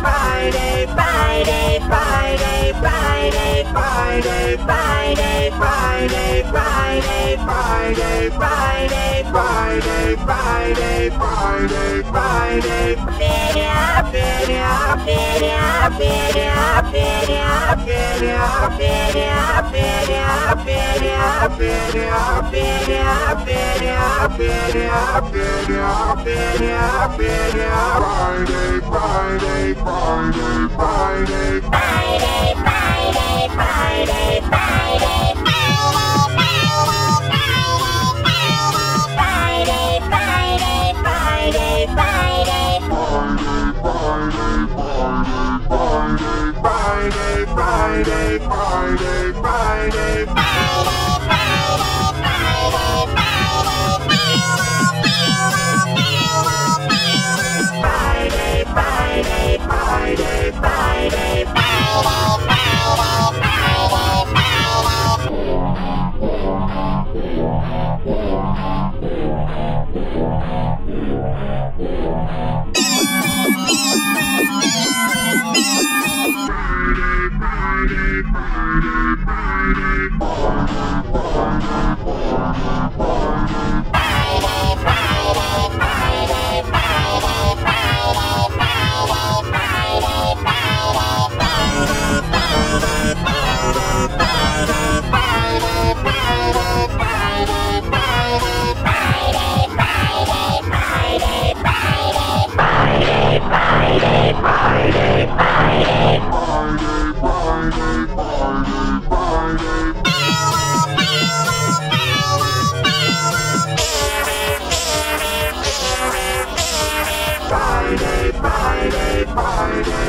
Friday, Friday, Friday, Friday, Friday, Friday, Friday, Friday, Friday, Friday, Friday, Friday, Friday, Friday. Friday, Friday, Friday, Friday. Friday, Friday, Friday, Friday. Friday, Friday, Friday, Friday. Friday, Friday, Friday, Friday, Friday. Farday, Friday, Friday, Friday, Friday, Friday, Friday, Friday, Friday, Friday, Friday, Friday.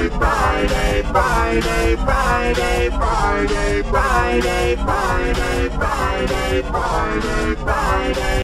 Friday, Friday, Friday, Friday, Friday, Friday, Friday, Friday, Friday, Friday.